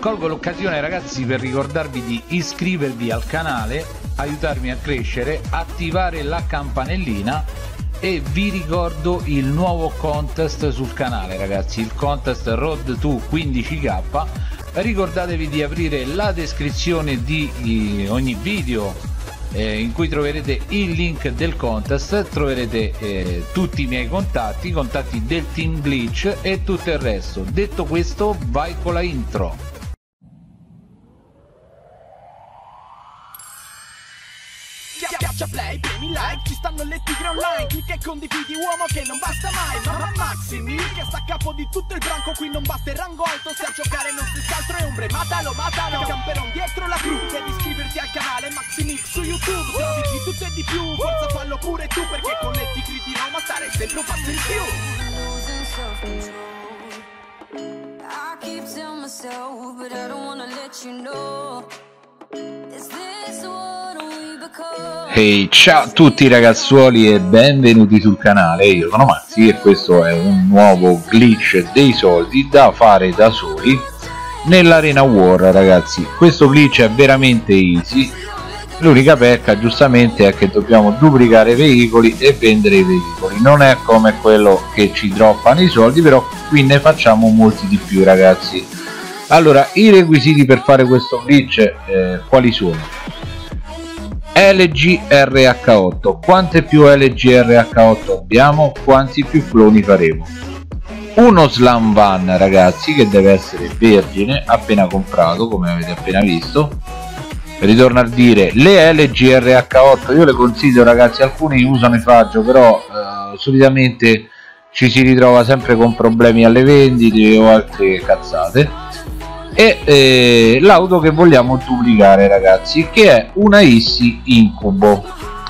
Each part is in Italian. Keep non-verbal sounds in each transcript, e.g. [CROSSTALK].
colgo l'occasione ragazzi per ricordarvi di iscrivervi al canale aiutarmi a crescere attivare la campanellina e vi ricordo il nuovo contest sul canale ragazzi il contest road to 15k ricordatevi di aprire la descrizione di ogni video eh, in cui troverete il link del contest troverete eh, tutti i miei contatti i contatti del team glitch e tutto il resto. Detto questo vai con la intro Schiaccia play, premi like, ci stanno le tigre online Clicca e condividi uomo che non basta mai Mamma Maximi che sta a capo di tutto il branco Qui non basta il rango alto, se a giocare non si altro è ombre Matalo, matalo, camperon dietro la cru Devi iscriverti al canale Maximix su YouTube Trovi di tutto e di più, forza fallo pure tu Perché con le tigre di Roma stare sempre un passo in più. I keep telling myself, but I don't wanna let you know. Is this hey, ciao a tutti ragazzuoli e benvenuti sul canale, io sono Maxi e questo è un nuovo glitch dei soldi da fare da soli nell'Arena War ragazzi, questo glitch è veramente easy. L'unica pecca giustamente è che dobbiamo duplicare veicoli e vendere i veicoli. Non è come quello che ci droppano i soldi però qui ne facciamo molti di più ragazzi. Allora i requisiti per fare questo glitch eh, quali sono LGRH8 quante più LGRH8 abbiamo quanti più cloni faremo? Uno slam van ragazzi che deve essere vergine appena comprato come avete appena visto. Ritorno a dire le LGRH8 io le consiglio ragazzi alcuni usano i faggio però eh, solitamente ci si ritrova sempre con problemi alle vendite o altre cazzate e eh, l'auto che vogliamo duplicare ragazzi che è una Issi Incubo.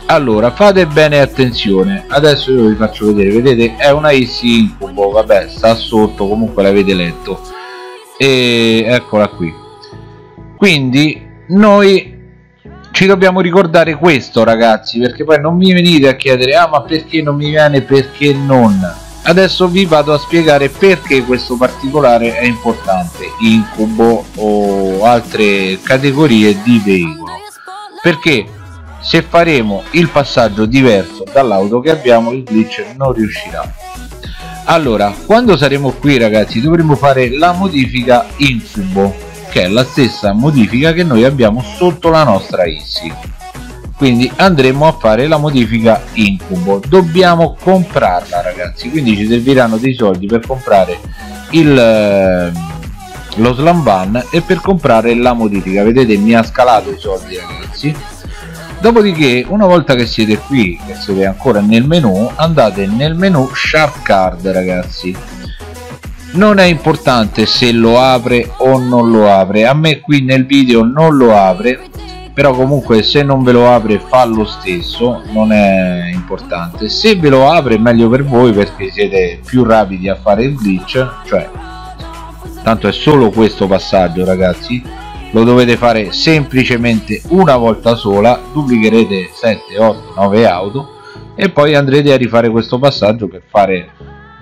Allora fate bene attenzione. Adesso io vi faccio vedere vedete? È una Issi Incubo. Vabbè sta sotto comunque l'avete letto. E eccola qui. Quindi noi ci dobbiamo ricordare questo ragazzi perché poi non mi venite a chiedere ah ma perché non mi viene perché non adesso vi vado a spiegare perché questo particolare è importante incubo o altre categorie di veicolo. Perché se faremo il passaggio diverso dall'auto che abbiamo il glitch non riuscirà. Allora quando saremo qui ragazzi dovremo fare la modifica incubo che è la stessa modifica che noi abbiamo sotto la nostra ISI quindi andremo a fare la modifica incubo. Dobbiamo comprarla ragazzi. Quindi ci serviranno dei soldi per comprare il eh, lo slam van e per comprare la modifica. Vedete mi ha scalato i soldi ragazzi. Dopodiché una volta che siete qui che siete ancora nel menu andate nel menu sharp card ragazzi. Non è importante se lo apre o non lo apre. A me qui nel video non lo apre però comunque se non ve lo apre fa lo stesso non è importante. Se ve lo apre è meglio per voi perché siete più rapidi a fare il glitch cioè tanto è solo questo passaggio ragazzi. Lo dovete fare semplicemente una volta sola duplicherete 7 8 9 auto e poi andrete a rifare questo passaggio per fare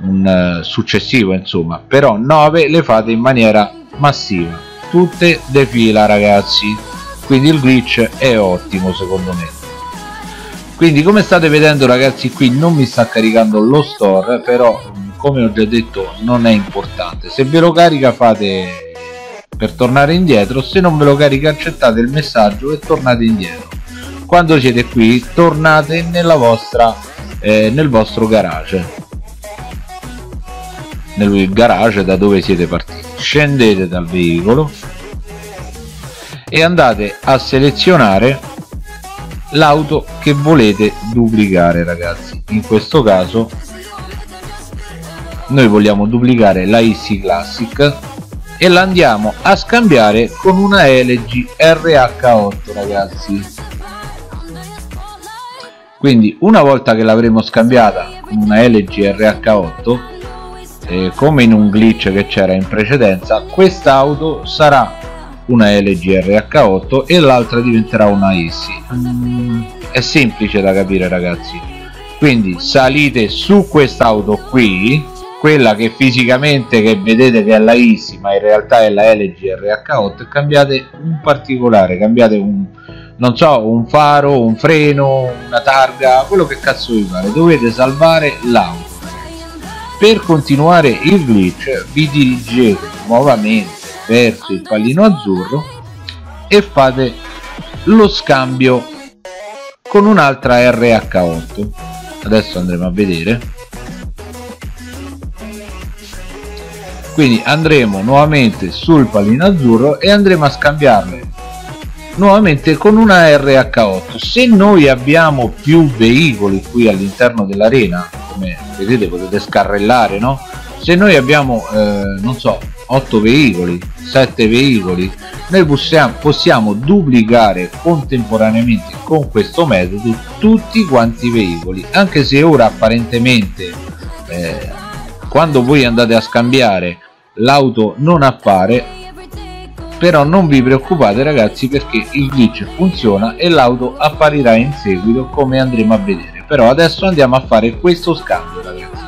un uh, successivo insomma. Però 9 le fate in maniera massiva tutte de fila ragazzi quindi il glitch è ottimo secondo me. Quindi come state vedendo ragazzi qui non mi sta caricando lo store però come ho già detto non è importante. Se ve lo carica fate per tornare indietro. Se non ve lo carica accettate il messaggio e tornate indietro. Quando siete qui tornate nella vostra eh, nel vostro garage. Nel garage da dove siete partiti. Scendete dal veicolo e andate a selezionare l'auto che volete duplicare ragazzi. In questo caso noi vogliamo duplicare la Easy Classic e la andiamo a scambiare con una LG RH8 ragazzi. Quindi una volta che l'avremo scambiata con una LG RH8 eh, come in un glitch che c'era in precedenza quest'auto sarà una LGRH8 e l'altra diventerà una ISI mm, è semplice da capire ragazzi. Quindi salite su quest'auto qui quella che fisicamente che vedete che è la ISI ma in realtà è la LG RH8 e cambiate un particolare cambiate un non so un faro un freno una targa quello che cazzo vi pare. Dovete salvare l'auto per continuare il glitch vi dirigete nuovamente verso il pallino azzurro e fate lo scambio con un'altra RH8 adesso andremo a vedere. Quindi andremo nuovamente sul pallino azzurro e andremo a scambiarle nuovamente con una RH8 se noi abbiamo più veicoli qui all'interno dell'arena come vedete potete scarrellare no? Se noi abbiamo eh, non so 8 veicoli 7 veicoli noi possiamo, possiamo duplicare contemporaneamente con questo metodo tutti quanti i veicoli anche se ora apparentemente eh, quando voi andate a scambiare l'auto non appare però non vi preoccupate ragazzi perché il glitch funziona e l'auto apparirà in seguito come andremo a vedere. Però adesso andiamo a fare questo scambio ragazzi.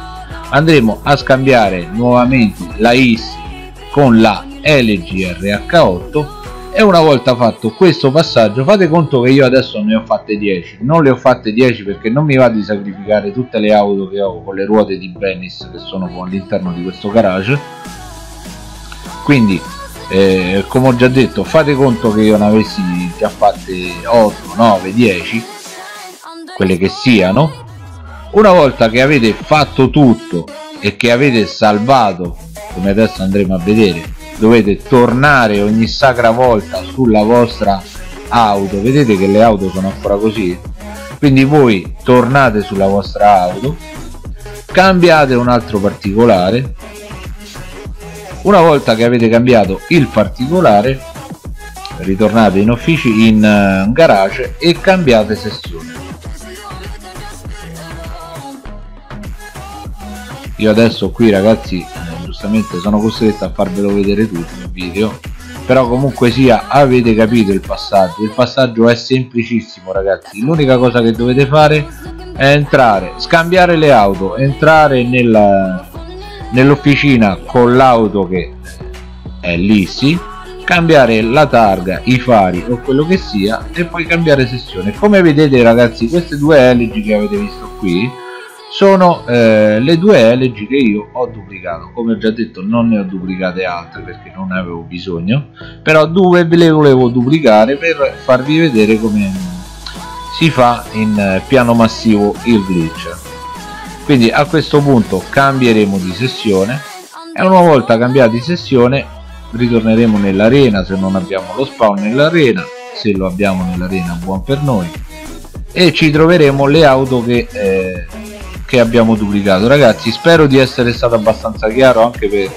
Andremo a scambiare nuovamente la IS con la LG RH8 e una volta fatto questo passaggio fate conto che io adesso ne ho fatte 10 non le ho fatte 10 perché non mi va di sacrificare tutte le auto che ho con le ruote di Bennis che sono all'interno di questo garage. Quindi eh, come ho già detto fate conto che io ne avessi già fatte 8 9 10 quelle che siano. Una volta che avete fatto tutto e che avete salvato come adesso andremo a vedere dovete tornare ogni sacra volta sulla vostra auto. Vedete che le auto sono ancora così? Quindi voi tornate sulla vostra auto cambiate un altro particolare. Una volta che avete cambiato il particolare ritornate in uffici in uh, garage e cambiate sessione io adesso qui ragazzi eh, giustamente sono costretto a farvelo vedere tutto il video. Però comunque sia avete capito il passaggio. Il passaggio è semplicissimo ragazzi. L'unica cosa che dovete fare è entrare scambiare le auto entrare nell'officina con l'auto che è lì sì. Cambiare la targa i fari o quello che sia e poi cambiare sessione come vedete ragazzi queste due LG che avete visto qui sono eh, le due LG che io ho duplicato. Come ho già detto non ne ho duplicate altre perché non ne avevo bisogno però due ve le volevo duplicare per farvi vedere come si fa in eh, piano massivo il glitch. Quindi a questo punto cambieremo di sessione. E una volta cambiati sessione ritorneremo nell'arena se non abbiamo lo spawn nell'arena. Se lo abbiamo nell'arena buon per noi. E ci troveremo le auto che, eh, che abbiamo duplicato. Ragazzi spero di essere stato abbastanza chiaro anche per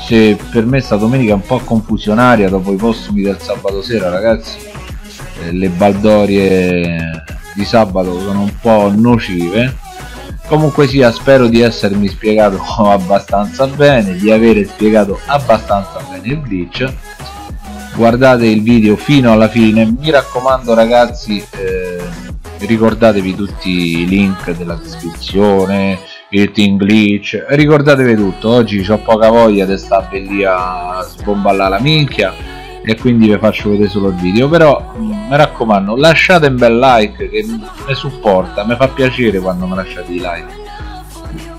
se per me sta domenica un po' confusionaria dopo i postumi del sabato sera ragazzi. Eh, le baldorie di sabato sono un po' nocive. Comunque sia spero di essermi spiegato [LAUGHS] abbastanza bene di avere spiegato abbastanza bene il glitch. Guardate il video fino alla fine. Mi raccomando ragazzi eh, ricordatevi tutti i link della descrizione il team glitch ricordatevi tutto. Oggi ho poca voglia di stare lì a sbomballare la minchia e quindi vi faccio vedere solo il video. Però mm, mi raccomando lasciate un bel like che mi supporta mi fa piacere quando mi lasciate i like.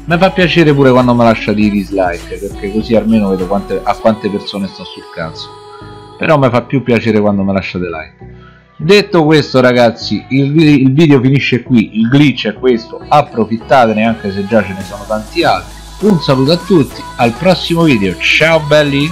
Mi fa piacere pure quando mi lasciate i dislike perché così almeno vedo quante, a quante persone sto sul cazzo. Però mi fa più piacere quando mi lasciate like detto questo ragazzi il, il video finisce qui il glitch è questo approfittatene anche se già ce ne sono tanti altri. Un saluto a tutti al prossimo video ciao belli